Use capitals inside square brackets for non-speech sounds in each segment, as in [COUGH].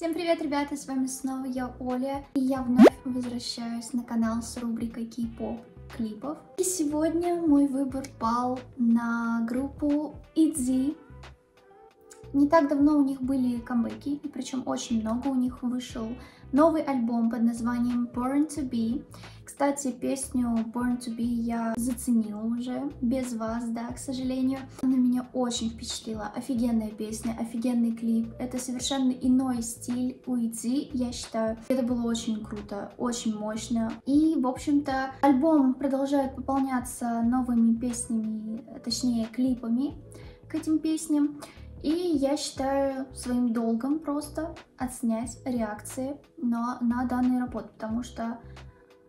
Всем привет, ребята, с вами снова я, Оля, и я вновь возвращаюсь на канал с рубрикой K-pop клипов. И сегодня мой выбор пал на группу ITZY. Не так давно у них были камбэки, и причем очень много у них вышел новый альбом под названием Born to Be. Кстати, песню Born to Be я заценила уже, без вас, да, к сожалению. Она меня очень впечатлила. Офигенная песня, офигенный клип. Это совершенно иной стиль уйти, я считаю. Это было очень круто, очень мощно. И, в общем-то, альбом продолжает пополняться новыми песнями, точнее, клипами к этим песням. И я считаю своим долгом просто отснять реакции на, на данный работ, потому что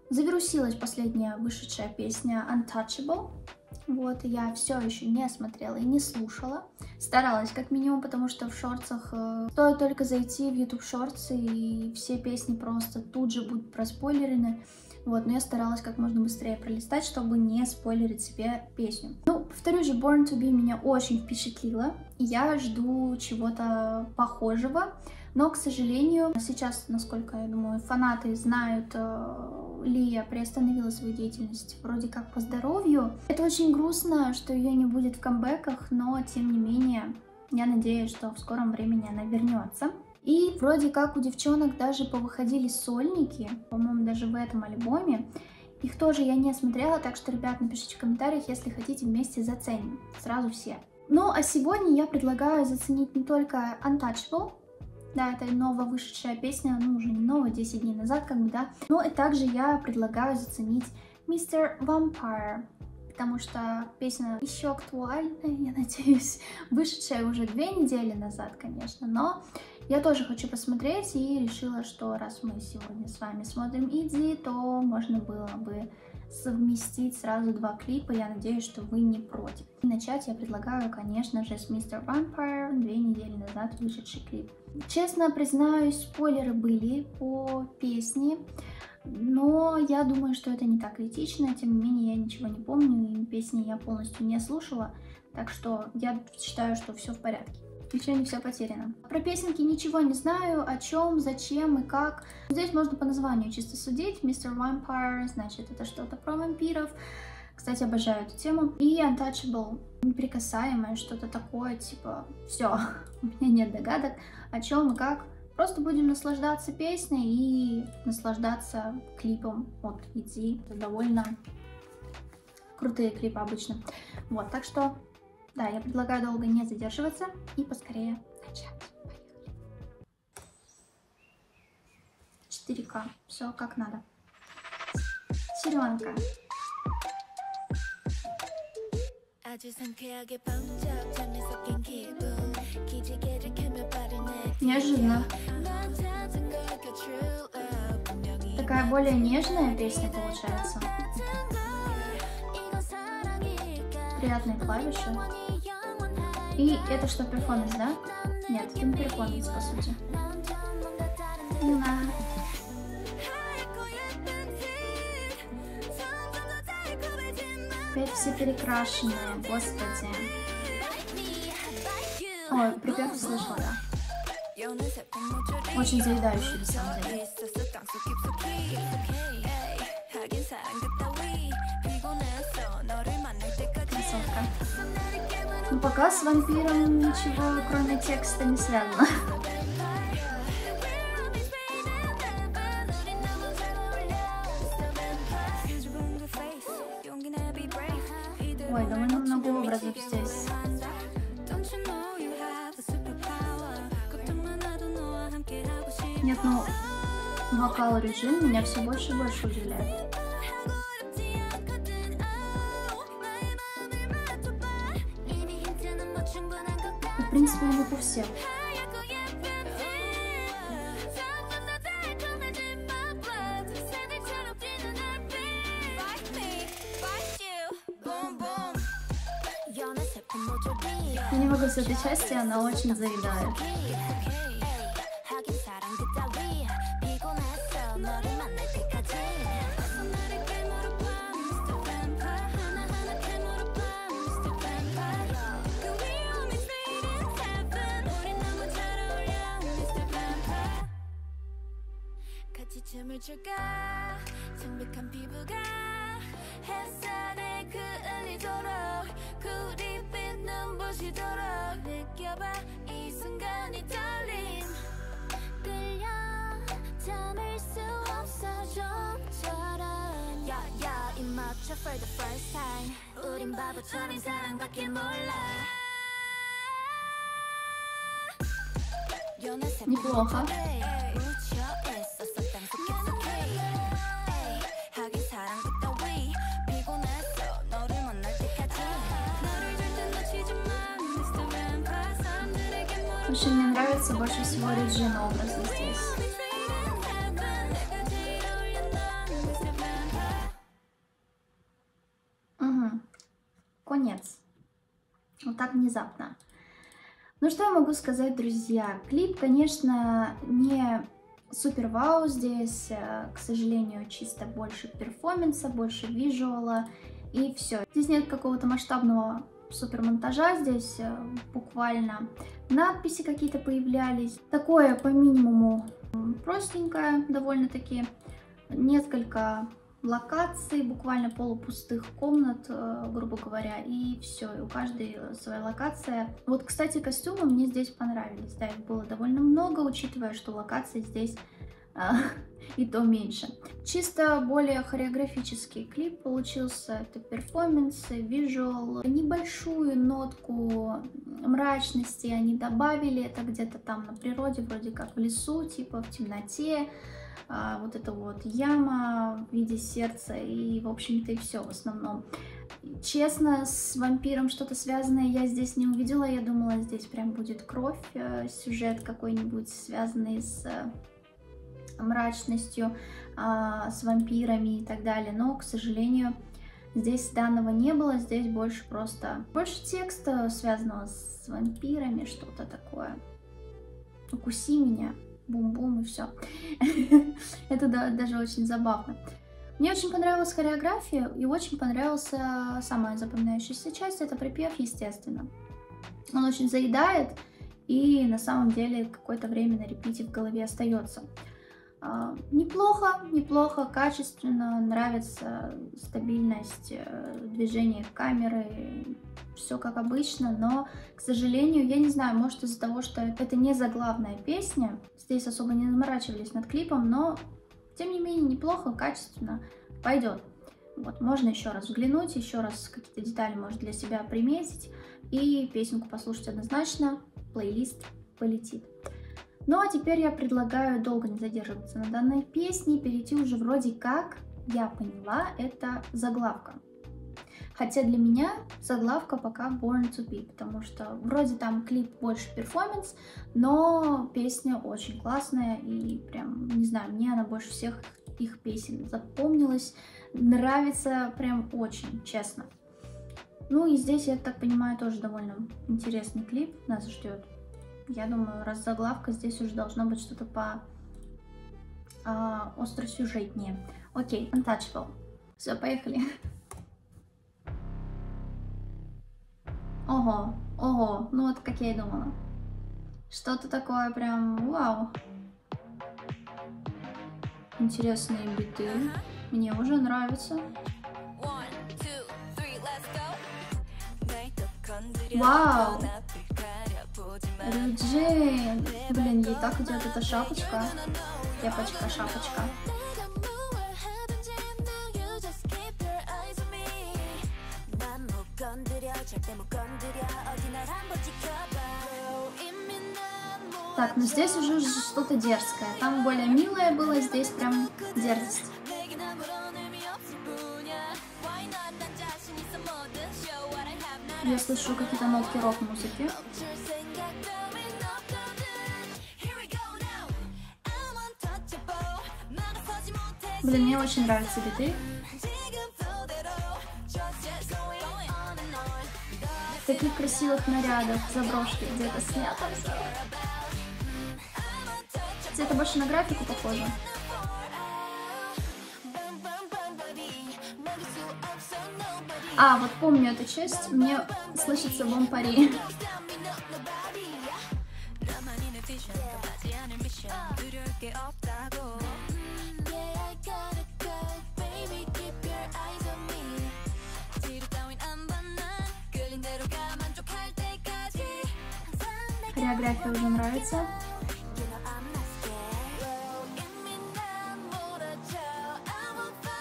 завирусилась последняя вышедшая песня Untouchable. Вот, я все еще не смотрела и не слушала. Старалась как минимум, потому что в шорцах э, стоит только зайти в YouTube Shorts, и все песни просто тут же будут проспойлерены. Вот, но я старалась как можно быстрее пролистать, чтобы не спойлерить себе песню. Ну, повторюсь же, Born to Be меня очень впечатлила. Я жду чего-то похожего. Но, к сожалению, сейчас, насколько я думаю, фанаты знают, э, Лия приостановила свою деятельность вроде как по здоровью. Это очень грустно, что ее не будет в камбэках, но, тем не менее, я надеюсь, что в скором времени она вернется. И вроде как у девчонок даже повыходили сольники, по-моему, даже в этом альбоме. Их тоже я не смотрела, так что, ребят, напишите в комментариях, если хотите вместе заценим. Сразу все. Ну, а сегодня я предлагаю заценить не только Untouchable, да, это ново вышедшая песня, ну, уже не новая, 10 дней назад, как бы, да. Но и также я предлагаю заценить Mr. Vampire, потому что песня еще актуальная, я надеюсь, [LAUGHS] вышедшая уже две недели назад, конечно, но я тоже хочу посмотреть и решила, что раз мы сегодня с вами смотрим Иди, то можно было бы совместить сразу два клипа. Я надеюсь, что вы не против. И начать я предлагаю, конечно же, с Mr. Vampire, две недели назад вышедший клип. Честно признаюсь, спойлеры были по песне, но я думаю, что это не так критично, тем не менее я ничего не помню, и песни я полностью не слушала, так что я считаю, что все в порядке еще не все потеряно. Про песенки ничего не знаю, о чем, зачем и как. Здесь можно по названию чисто судить. Mr. Vampire, значит, это что-то про вампиров. Кстати, обожаю эту тему. И Untouchable, неприкасаемое, что-то такое, типа, все, [LAUGHS] у меня нет догадок, о чем и как. Просто будем наслаждаться песней и наслаждаться клипом от Иди. Это довольно крутые клипы обычно. Вот, так что да, я предлагаю долго не задерживаться и поскорее начать. Поехали. 4К. Все как надо. Зеленка. Неожиданно. Такая более нежная песня получается. Приятные клавиши. И это что, перформанс, да? Нет, это не перформанс, по сути. Да. Опять все перекрашенные, господи. Ой, припев слышала, да. Очень заедающий, на самом деле. Пока с вампиром ничего, кроме текста, не связано. Ой, довольно много образов здесь. Нет, ну, вокал режим меня все больше и больше удивляет. Принципе, не по всем. Я не могу с этой части, она очень заедает. 힘을 줄까? 창백한 피부가 햇살에 그을리도록 구릿빛 눈부시도록 느껴봐 이 순간이 떨림. 끌려 잠을 수 없어 좀처럼. 야야 입 맞춰 for the first time. 우린 바보처럼 사랑밖에 몰라. 이쁘다. Нравится больше всего Реджин образы здесь. Угу. Конец. Вот так внезапно. Ну что я могу сказать, друзья? Клип, конечно, не супер вау здесь, э, к сожалению, чисто больше перформанса, больше визуала и все. Здесь нет какого-то масштабного супер монтажа, здесь э, буквально надписи какие-то появлялись. Такое по минимуму простенькое довольно-таки, несколько локаций, буквально полупустых комнат, э, грубо говоря, и все, и у каждой своя локация. Вот, кстати, костюмы мне здесь понравились, да, их было довольно много, учитывая, что локаций здесь а, [LAUGHS] и то меньше. Чисто более хореографический клип получился, это перформанс, визуал, небольшую нотку мрачности они добавили, это где-то там на природе, вроде как в лесу, типа в темноте, а, вот эта вот яма в виде сердца и, в общем-то, и все в основном. Честно, с вампиром что-то связанное я здесь не увидела, я думала, здесь прям будет кровь, э, сюжет какой-нибудь связанный с э, мрачностью, а, с вампирами и так далее, но, к сожалению, здесь данного не было, здесь больше просто, больше текста, связанного с вампирами, что-то такое. Укуси меня, бум-бум и все. [LAUGHS] Это даже очень забавно. Мне очень понравилась хореография и очень понравился самая запоминающаяся часть, это припев, естественно. Он очень заедает и на самом деле какое-то время на репите в голове остается. А, неплохо, неплохо, качественно, нравится стабильность э, движения камеры, все как обычно, но, к сожалению, я не знаю, может из-за того, что это не заглавная песня, здесь особо не заморачивались над клипом, но, тем не менее, неплохо, качественно, пойдет. Вот, можно еще раз взглянуть, еще раз какие-то детали может для себя приметить и песенку послушать однозначно, плейлист полетит. Ну а теперь я предлагаю долго не задерживаться на данной песне, перейти уже вроде как, я поняла, это заглавка. Хотя для меня заглавка пока Born to Be, потому что вроде там клип больше перформанс, но песня очень классная и прям, не знаю, мне она больше всех их песен запомнилась, нравится прям очень, честно. Ну и здесь, я так понимаю, тоже довольно интересный клип нас ждет. Я думаю, раз заглавка, здесь уже должно быть что-то по а, остросюжетнее. Окей, Untouchable. Все, поехали. Ого, ого, ну вот как я и думала. Что-то такое прям вау. Интересные биты. Мне уже нравится. Вау! Джейн. Блин, ей так идет эта шапочка. Кепочка, шапочка. Так, ну здесь уже что-то дерзкое. Там более милое было, здесь прям дерзость. Я слышу какие-то нотки рок-музыки. Блин, мне очень нравятся биты. В таких красивых нарядах, заброшки где-то снято все. Это больше на графику похоже. А, вот помню эту часть, мне слышится бомпари. Хореография уже нравится.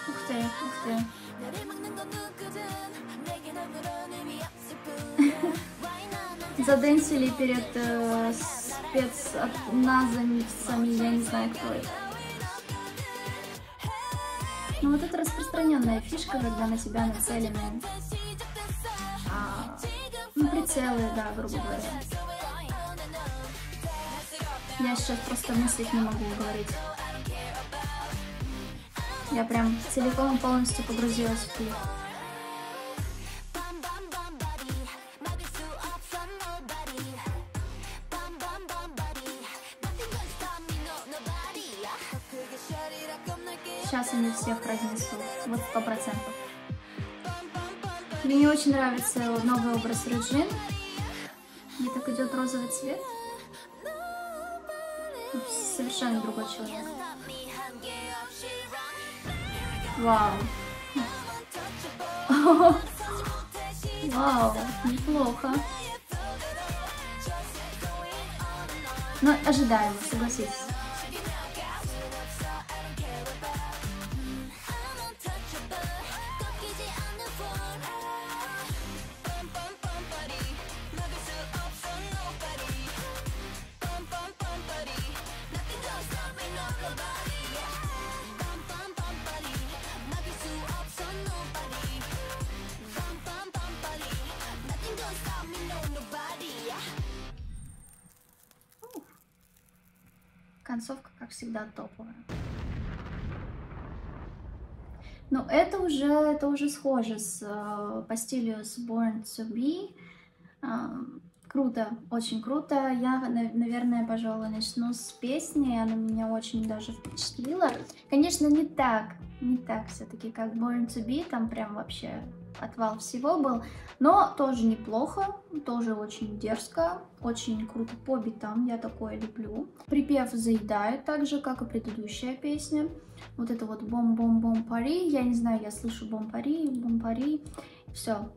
Ух ты, ух ты. [LAUGHS] Заденсили перед э, спецназовцами, я не знаю, кто это. Ну вот это распространенная фишка, когда на тебя нацелены а, ну, прицелы, да, грубо говоря. Я сейчас просто мыслить не могу говорить. Я прям целиком и полностью погрузилась в клип. Сейчас они всех разнесут, вот сто процентов. Мне очень нравится новый образ Реджин. Мне так идет розовый цвет. Совершенно другой человек. Вау. [LAUGHS] Вау, неплохо. Но ожидаемо, согласитесь. Концовка, как всегда, топовая. Но это уже, это уже схоже с, э, по стилю с Born to Be. Круто, очень круто. Я, наверное, пожалуй, начну с песни. Она меня очень даже впечатлила. Конечно, не так, не так все-таки, как Born to Be. Там прям вообще отвал всего был. Но тоже неплохо, тоже очень дерзко, очень круто по битам, я такое люблю. Припев заедает так же, как и предыдущая песня. Вот это вот бом-бом-бом пари, я не знаю, я слышу бом пари, бом пари, все.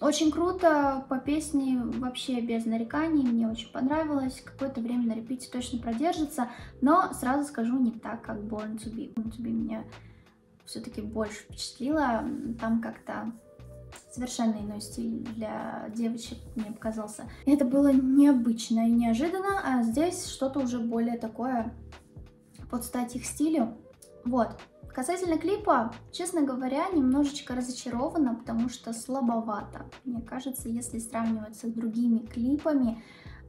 Очень круто, по песне вообще без нареканий, мне очень понравилось. Какое-то время на репите точно продержится, но сразу скажу не так, как Born to Be. Born to Be меня все-таки больше впечатлила. Там как-то совершенно иной стиль для девочек мне показался. Это было необычно и неожиданно, а здесь что-то уже более такое под стать их стилю. Вот. Касательно клипа, честно говоря, немножечко разочарована, потому что слабовато. Мне кажется, если сравнивать с другими клипами,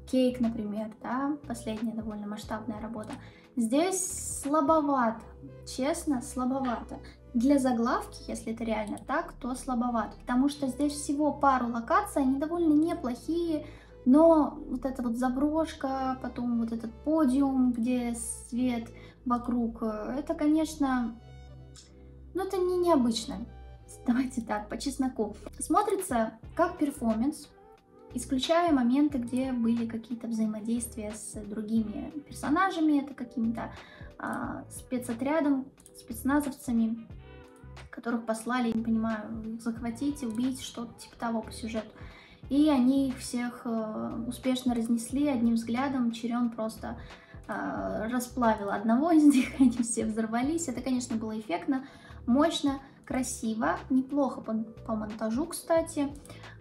Кейк, например, да, последняя довольно масштабная работа, Здесь слабовато, честно, слабовато. Для заглавки, если это реально так, то слабовато, потому что здесь всего пару локаций, они довольно неплохие, но вот эта вот заброшка, потом вот этот подиум, где свет вокруг, это, конечно, ну это не необычно. [LAUGHS] Давайте так, по чесноку. Смотрится как перформанс, исключая моменты, где были какие-то взаимодействия с другими персонажами, это какими-то а, спецотрядом, спецназовцами, которых послали, не понимаю, захватить, убить, что-то типа того по сюжету. И они их всех э, успешно разнесли одним взглядом, Черен просто э, расплавил одного из них, [LAUGHS] они все взорвались. Это, конечно, было эффектно, мощно, красиво, неплохо по, по монтажу, кстати.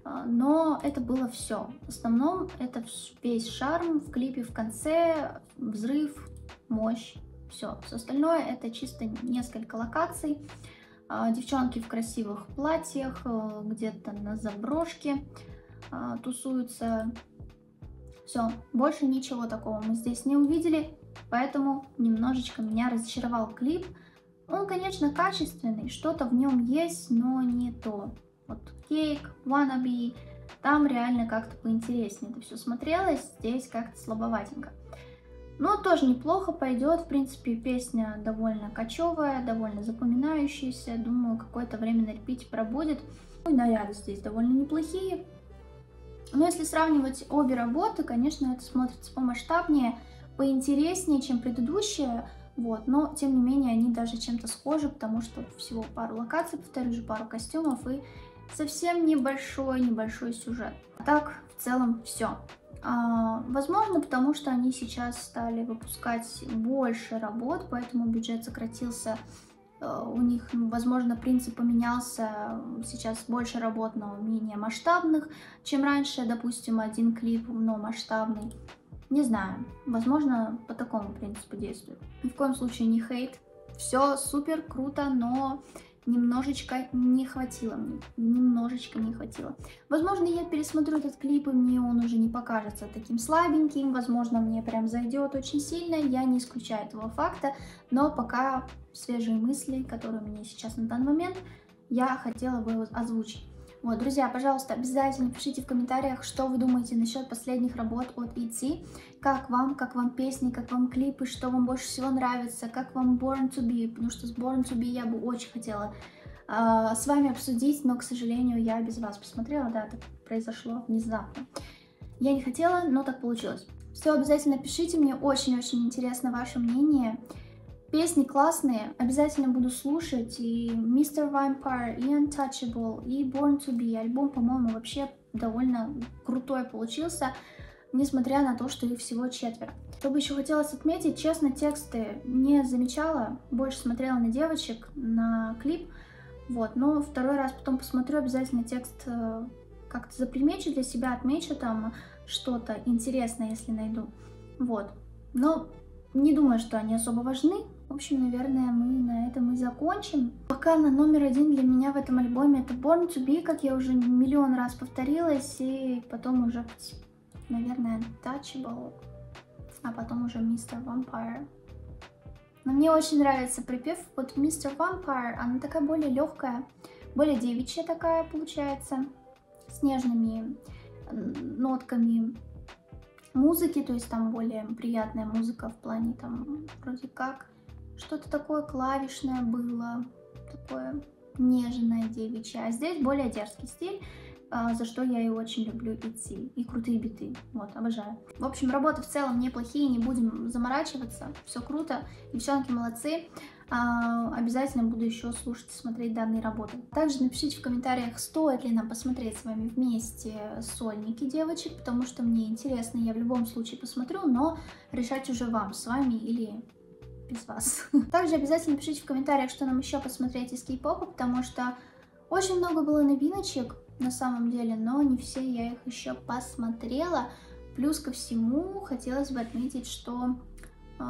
А, но это было все. В основном это весь шарм в клипе в конце, взрыв, мощь, все. Все остальное это чисто несколько локаций. А, девчонки в красивых платьях, э, где-то на заброшке а, тусуются. Все, больше ничего такого мы здесь не увидели, поэтому немножечко меня разочаровал клип. Он, конечно, качественный, что-то в нем есть, но не то. Вот Cake, Wannabe, там реально как-то поинтереснее это все смотрелось, здесь как-то слабоватенько. Но тоже неплохо пойдет, в принципе, песня довольно кочевая, довольно запоминающаяся, думаю, какое-то время на репите пробудет. Ну и наряды здесь довольно неплохие. Но если сравнивать обе работы, конечно, это смотрится помасштабнее, поинтереснее, чем предыдущая, вот, но, тем не менее, они даже чем-то схожи, потому что всего пару локаций, повторюсь пару костюмов и совсем небольшой-небольшой сюжет. А так, в целом все. А, возможно, потому что они сейчас стали выпускать больше работ, поэтому бюджет сократился. А, у них, возможно, принцип поменялся. Сейчас больше работ, но менее масштабных, чем раньше. Допустим, один клип, но масштабный. Не знаю. Возможно, по такому принципу действует. Ни в коем случае не хейт. Все супер, круто, но немножечко не хватило мне, немножечко не хватило. Возможно, я пересмотрю этот клип, и мне он уже не покажется таким слабеньким, возможно, мне прям зайдет очень сильно, я не исключаю этого факта, но пока свежие мысли, которые у меня сейчас на данный момент, я хотела бы озвучить. Вот, друзья, пожалуйста, обязательно пишите в комментариях, что вы думаете насчет последних работ от ET. Как вам, как вам песни, как вам клипы, что вам больше всего нравится, как вам Born to Be, потому что с Born to Be я бы очень хотела э, с вами обсудить, но, к сожалению, я без вас посмотрела, да, это произошло внезапно. Я не хотела, но так получилось. Все, обязательно пишите, мне очень-очень интересно ваше мнение. Песни классные, обязательно буду слушать. И Mr. Vampire, и Untouchable, и Born to Be. Альбом, по-моему, вообще довольно крутой получился, несмотря на то, что их всего четверо. Что бы еще хотелось отметить, честно, тексты не замечала, больше смотрела на девочек, на клип. Вот, но второй раз потом посмотрю, обязательно текст э, как-то запримечу для себя, отмечу там что-то интересное, если найду. Вот. Но не думаю, что они особо важны, в общем, наверное, мы на этом и закончим. Пока на номер один для меня в этом альбоме это Born to Be, как я уже миллион раз повторилась, и потом уже, наверное, Touchable, а потом уже Mr. Vampire. Но мне очень нравится припев. Вот Mr. Vampire, она такая более легкая, более девичья такая получается, с нежными нотками музыки, то есть там более приятная музыка в плане там вроде как что-то такое клавишное было, такое нежное девичье. А здесь более дерзкий стиль, а, за что я и очень люблю идти. И крутые биты. Вот, обожаю. В общем, работы в целом неплохие, не будем заморачиваться. Все круто. Девчонки молодцы. А, обязательно буду еще слушать и смотреть данные работы. Также напишите в комментариях, стоит ли нам посмотреть с вами вместе сольники девочек, потому что мне интересно, я в любом случае посмотрю, но решать уже вам, с вами или без вас. [LAUGHS] Также обязательно пишите в комментариях, что нам еще посмотреть из кей-попа, потому что очень много было новиночек на самом деле, но не все я их еще посмотрела. Плюс ко всему хотелось бы отметить, что э,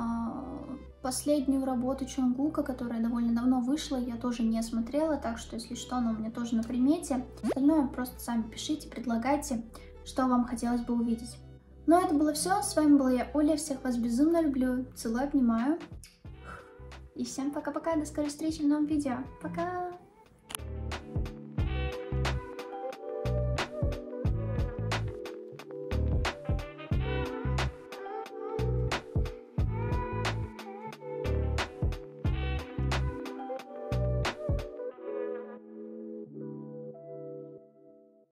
последнюю работу Чонгука, которая довольно давно вышла, я тоже не смотрела, так что если что, она у меня тоже на примете. Остальное просто сами пишите, предлагайте, что вам хотелось бы увидеть. Ну, это было все. С вами была я, Оля. Всех вас безумно люблю. Целую, обнимаю. И всем пока-пока. До скорой встречи в новом видео. Пока!